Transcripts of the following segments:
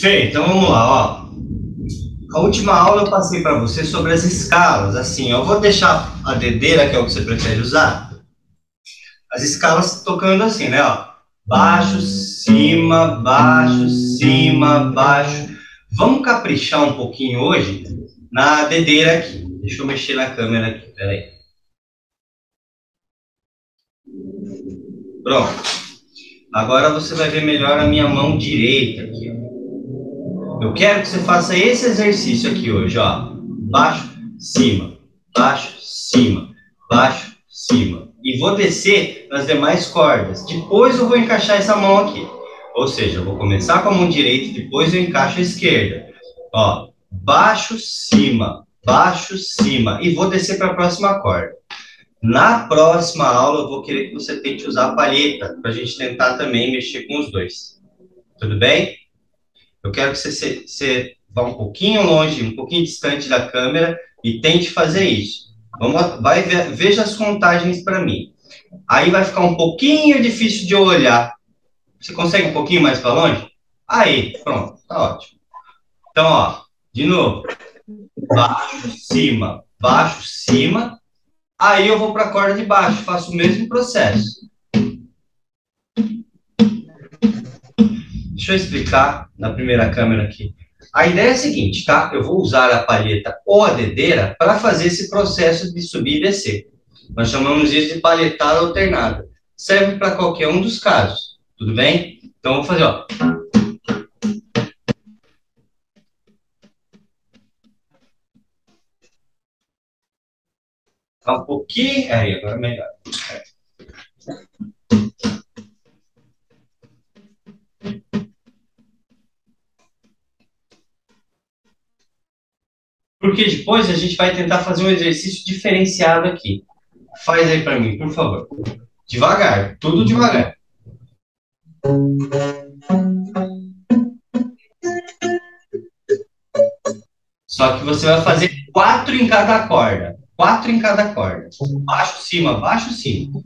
Fê, então vamos lá, ó. A última aula eu passei para você sobre as escalas, assim, eu vou deixar a dedeira, que é o que você prefere usar, as escalas tocando assim, né, ó. Baixo, cima, baixo, cima, baixo. Vamos caprichar um pouquinho hoje na dedeira aqui. Deixa eu mexer na câmera aqui, peraí. Pronto. Agora você vai ver melhor a minha mão direita aqui, ó. Eu quero que você faça esse exercício aqui hoje, ó. Baixo, cima, baixo, cima, baixo, cima. E vou descer nas demais cordas. Depois eu vou encaixar essa mão aqui. Ou seja, eu vou começar com a mão direita, depois eu encaixo a esquerda. Ó, baixo, cima, baixo, cima. E vou descer para a próxima corda. Na próxima aula, eu vou querer que você tente usar a palheta, para a gente tentar também mexer com os dois. Tudo bem? Eu quero que você, você vá um pouquinho longe, um pouquinho distante da câmera e tente fazer isso. Vamos, vai, veja as contagens para mim. Aí vai ficar um pouquinho difícil de olhar. Você consegue um pouquinho mais para longe? Aí, pronto, tá ótimo. Então, ó, de novo. Baixo, cima, baixo, cima, Aí eu vou para a corda de baixo, faço o mesmo processo. Deixa eu explicar na primeira câmera aqui. A ideia é a seguinte, tá? Eu vou usar a palheta ou a dedeira para fazer esse processo de subir e descer. Nós chamamos isso de palhetada alternada. Serve para qualquer um dos casos, tudo bem? Então, vou fazer, ó. Tá um pouquinho. Aí, agora é Porque depois a gente vai tentar fazer um exercício diferenciado aqui. Faz aí para mim, por favor. Devagar, tudo devagar. Só que você vai fazer quatro em cada corda. Quatro em cada corda. Baixo, cima, baixo, cima.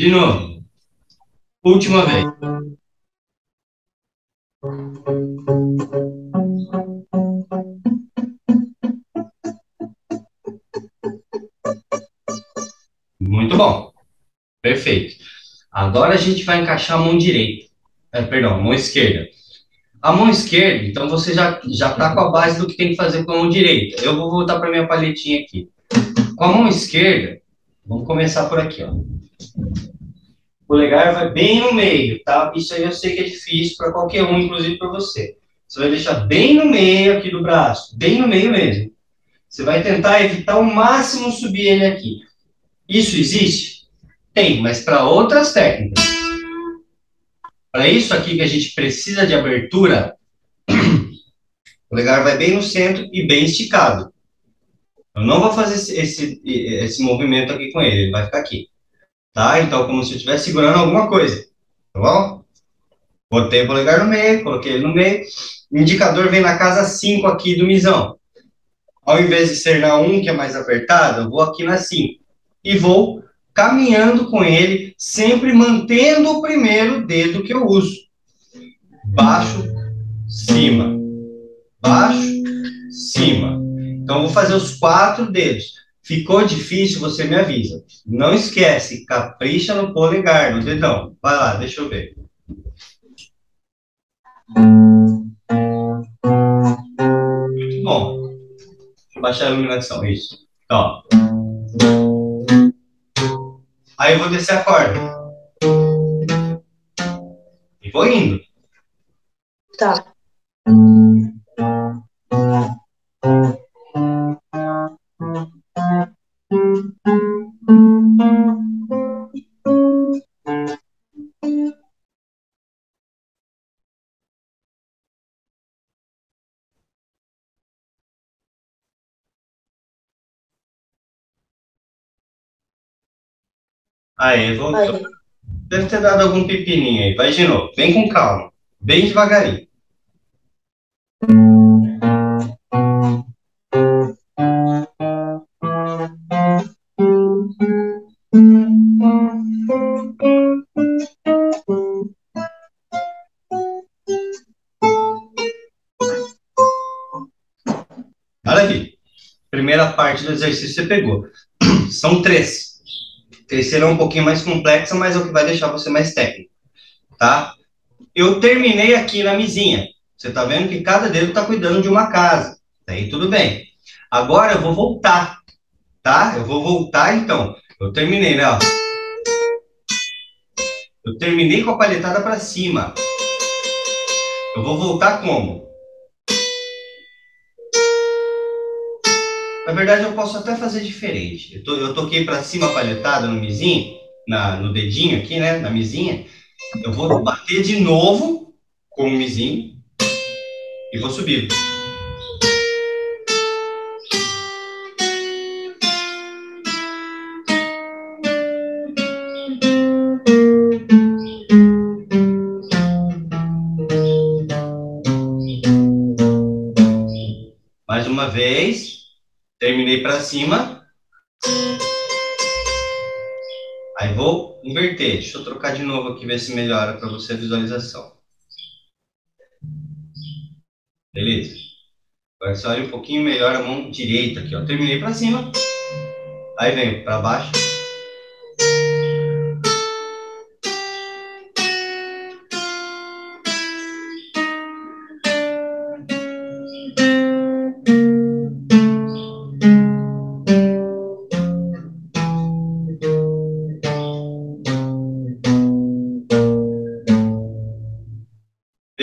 De novo. Última vez. Muito bom. Perfeito. Agora a gente vai encaixar a mão direita. É, perdão, mão esquerda. A mão esquerda, então você já já está com a base do que tem que fazer com a mão direita. Eu vou voltar para minha palhetinha aqui. Com a mão esquerda, vamos começar por aqui, ó. O polegar vai bem no meio, tá? Isso aí eu sei que é difícil para qualquer um, inclusive para você. Você vai deixar bem no meio aqui do braço, bem no meio mesmo. Você vai tentar evitar o máximo subir ele aqui. Isso existe? Tem, mas para outras técnicas. Para isso aqui que a gente precisa de abertura, o polegar vai bem no centro e bem esticado. Eu não vou fazer esse, esse, esse movimento aqui com ele, ele vai ficar aqui. Tá? Então, como se eu estivesse segurando alguma coisa. Tá bom? Botei o polegar no meio, coloquei ele no meio. O indicador vem na casa 5 aqui do misão. Ao invés de ser na 1, que é mais apertada, eu vou aqui na 5. E vou caminhando com ele, sempre mantendo o primeiro dedo que eu uso. Baixo, cima. Baixo, cima. Então, vou fazer os quatro dedos. Ficou difícil, você me avisa. Não esquece, capricha no polegar, no dedão. Vai lá, deixa eu ver. Muito bom. Deixa eu baixar a iluminação, isso. Então, ó. Aí eu vou descer a corda. E vou indo. Tá. Aí, voltou. Deve ter dado algum pepininho aí. Vai de novo. Vem com calma. Bem devagarinho. Olha aqui. Primeira parte do exercício você pegou. São três terceira é um pouquinho mais complexa, mas é o que vai deixar você mais técnico, tá? Eu terminei aqui na misinha. Você tá vendo que cada dedo tá cuidando de uma casa. Aí tudo bem. Agora eu vou voltar, tá? Eu vou voltar então. Eu terminei, né? Ó. Eu terminei com a palhetada para cima. Eu vou voltar como? Na verdade, eu posso até fazer diferente. Eu, to, eu toquei para cima palhetada no mizinho, na, no dedinho aqui, né? Na mizinha. Eu vou bater de novo com o mizinho e vou subir. Mais uma vez. Terminei para cima. Aí vou inverter. Deixa eu trocar de novo aqui, ver se melhora para você a visualização. Beleza? Agora você olha um pouquinho melhor a mão direita aqui, ó. Terminei para cima. Aí venho para baixo.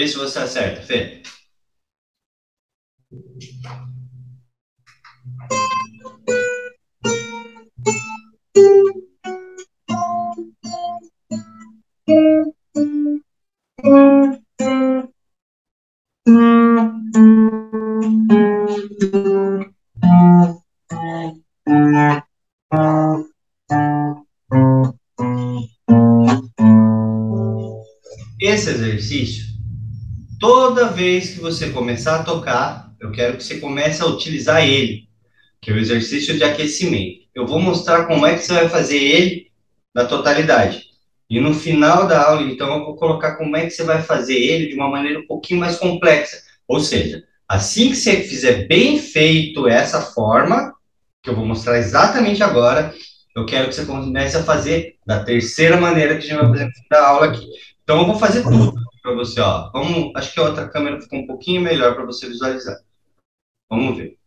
Vê se você acerta, Fê. Vez que você começar a tocar, eu quero que você comece a utilizar ele, que é o exercício de aquecimento. Eu vou mostrar como é que você vai fazer ele na totalidade. E no final da aula, então, eu vou colocar como é que você vai fazer ele de uma maneira um pouquinho mais complexa. Ou seja, assim que você fizer bem feito essa forma, que eu vou mostrar exatamente agora, eu quero que você comece a fazer da terceira maneira que a gente vai fazer na aula aqui. Então, eu vou fazer tudo para você, ó. Vamos, acho que a outra câmera ficou um pouquinho melhor para você visualizar. Vamos ver.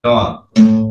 Então, ó.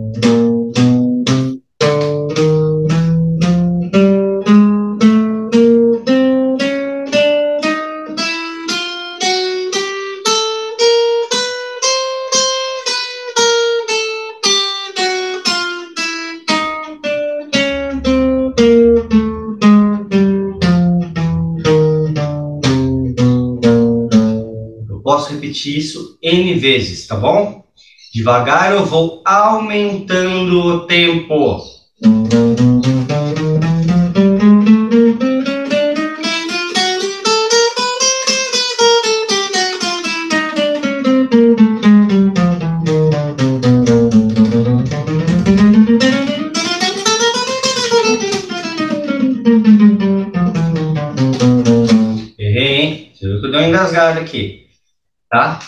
Posso repetir isso N vezes, tá bom? Devagar eu vou aumentando o tempo. Errei, hein? Você viu que eu dei uma engasgada aqui, tá?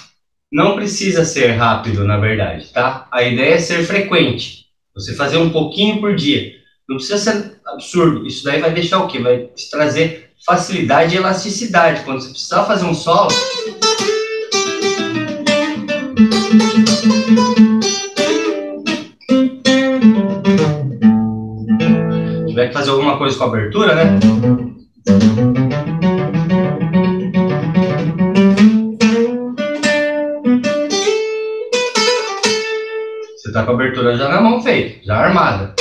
Não precisa ser rápido, na verdade, tá? A ideia é ser frequente. Você fazer um pouquinho por dia. Não precisa ser absurdo. Isso daí vai deixar o quê? Vai te trazer facilidade e elasticidade. Quando você precisar fazer um solo. Tiver que fazer alguma coisa com a abertura, né? Com a abertura já na mão feita, já armada.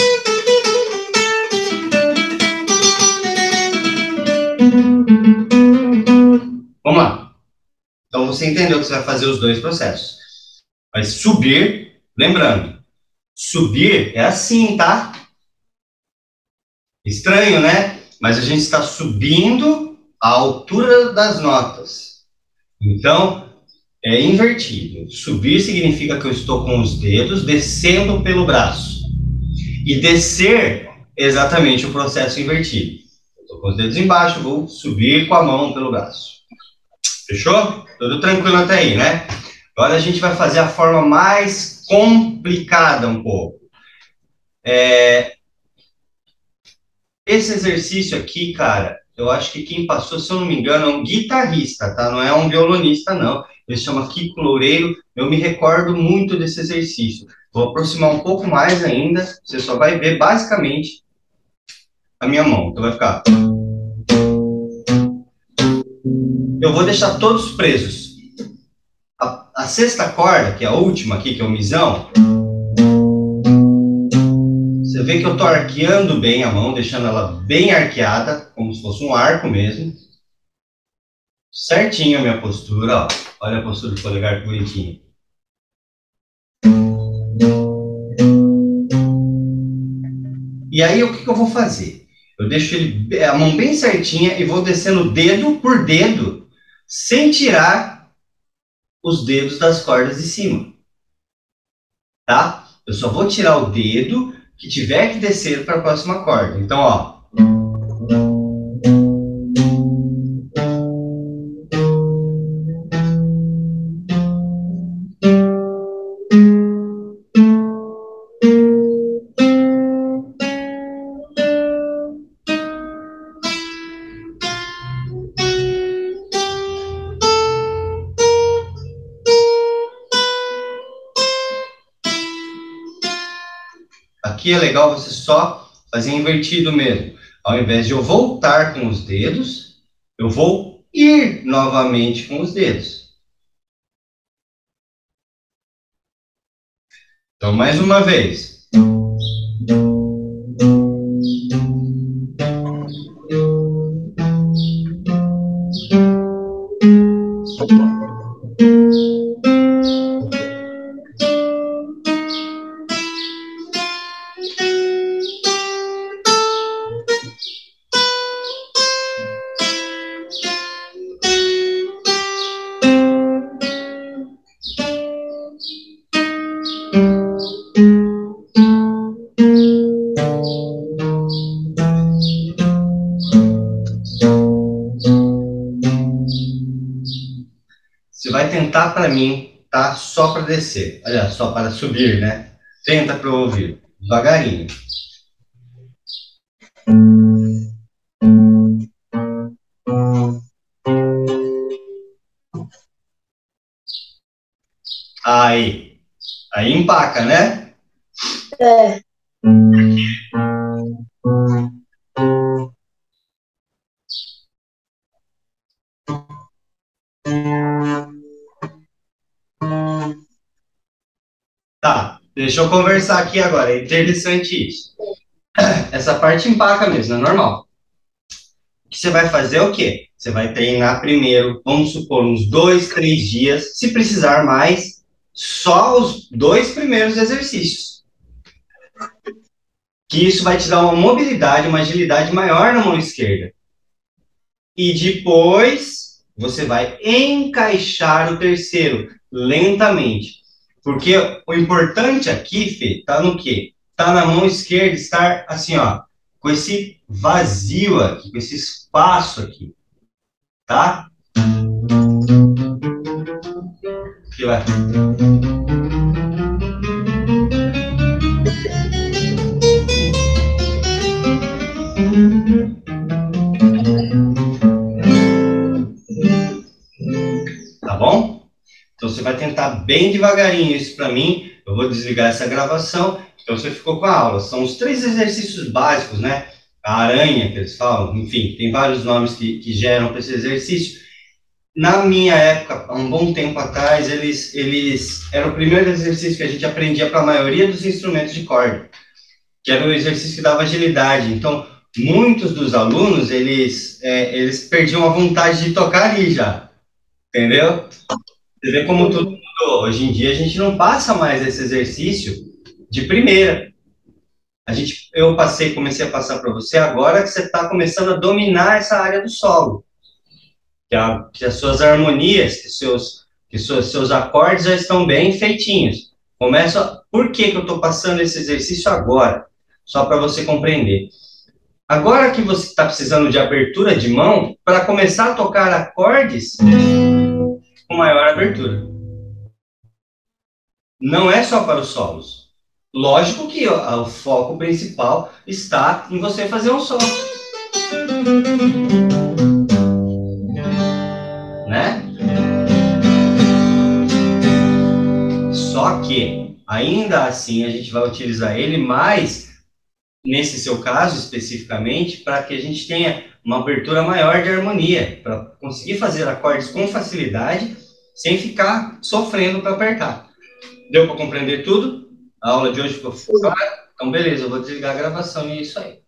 Vamos lá. Então você entendeu que você vai fazer os dois processos. Vai subir, lembrando, subir é assim, tá? Estranho, né? Mas a gente está subindo a altura das notas. Então, é invertido. Subir significa que eu estou com os dedos descendo pelo braço. E descer é exatamente o processo invertido. Estou com os dedos embaixo, vou subir com a mão pelo braço. Fechou? Tudo tranquilo até aí, né? Agora a gente vai fazer a forma mais complicada um pouco. É... Esse exercício aqui, cara, eu acho que quem passou, se eu não me engano, é um guitarrista, tá? Não é um violonista, não. Ele chama Kiko Loureiro. Eu me recordo muito desse exercício. Vou aproximar um pouco mais ainda. Você só vai ver, basicamente, a minha mão. Então vai ficar... Eu vou deixar todos presos. A, a sexta corda, que é a última aqui, que é o misão, você vê que eu estou arqueando bem a mão, deixando ela bem arqueada, como se fosse um arco mesmo. Certinho a minha postura, ó. Olha a postura do polegar que bonitinho. E aí, o que, que eu vou fazer? Eu deixo ele, a mão bem certinha e vou descendo dedo por dedo, sem tirar os dedos das cordas de cima. Tá? Eu só vou tirar o dedo que tiver que descer para a próxima corda. Então, ó. Aqui é legal você só fazer invertido mesmo. Ao invés de eu voltar com os dedos, eu vou ir novamente com os dedos. Então, mais uma vez. Tentar para mim, tá? Só para descer. Olha, só para subir, né? Tenta para ouvir. Devagarinho. Aí. Aí empaca, né? É. Tá, deixa eu conversar aqui agora. É interessante isso. Essa parte empaca mesmo, é normal. O que você vai fazer é o quê? Você vai treinar primeiro, vamos supor, uns dois, três dias. Se precisar mais, só os dois primeiros exercícios. Que isso vai te dar uma mobilidade, uma agilidade maior na mão esquerda. E depois você vai encaixar o terceiro lentamente. Porque o importante aqui, Fê, tá no quê? Tá na mão esquerda estar assim, ó, com esse vazio aqui, com esse espaço aqui, tá? Aqui vai. Vai tentar bem devagarinho isso para mim. Eu vou desligar essa gravação. Então você ficou com a aula. São os três exercícios básicos, né? A aranha que eles falam, enfim, tem vários nomes que, que geram para esse exercício. Na minha época, há um bom tempo atrás, eles, eles era o primeiro exercício que a gente aprendia para a maioria dos instrumentos de corda, que era o exercício que dava agilidade. Então, muitos dos alunos, eles, é, eles perdiam a vontade de tocar ali já, entendeu? Você vê como tudo mudou. Hoje em dia a gente não passa mais esse exercício de primeira. A gente, eu passei, comecei a passar para você agora que você está começando a dominar essa área do solo. Que, a, que as suas harmonias, que seus, que seus, acordes já estão bem feitinhos. Começa. Por que, que eu estou passando esse exercício agora? Só para você compreender. Agora que você está precisando de abertura de mão, para começar a tocar acordes com maior abertura. não é só para os solos. Lógico que o, o foco principal está em você fazer um solo. Né? Só que, ainda assim, a gente vai utilizar ele mais, nesse seu caso especificamente, para que a gente tenha uma abertura maior de harmonia, para conseguir fazer acordes com facilidade, sem ficar sofrendo para apertar. Deu para compreender tudo? A aula de hoje ficou clara? Então, beleza, eu vou desligar a gravação e é isso aí.